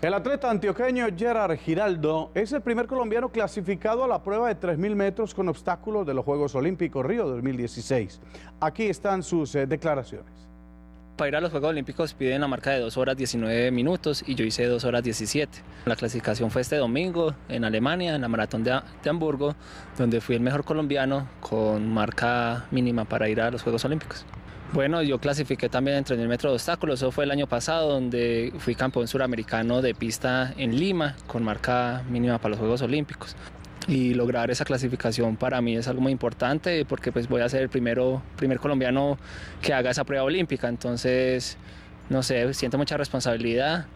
El atleta antioqueño Gerard Giraldo es el primer colombiano clasificado a la prueba de 3.000 metros con obstáculos de los Juegos Olímpicos Río 2016. Aquí están sus eh, declaraciones. Para ir a los Juegos Olímpicos piden la marca de 2 horas 19 minutos y yo hice 2 horas 17. La clasificación fue este domingo en Alemania, en la maratón de, de Hamburgo, donde fui el mejor colombiano con marca mínima para ir a los Juegos Olímpicos. Bueno, yo clasifiqué también en 3.000 metros de obstáculos, eso fue el año pasado, donde fui campeón suramericano de pista en Lima, con marca mínima para los Juegos Olímpicos. Y lograr esa clasificación para mí es algo muy importante porque pues voy a ser el primero, primer colombiano que haga esa prueba olímpica, entonces, no sé, siento mucha responsabilidad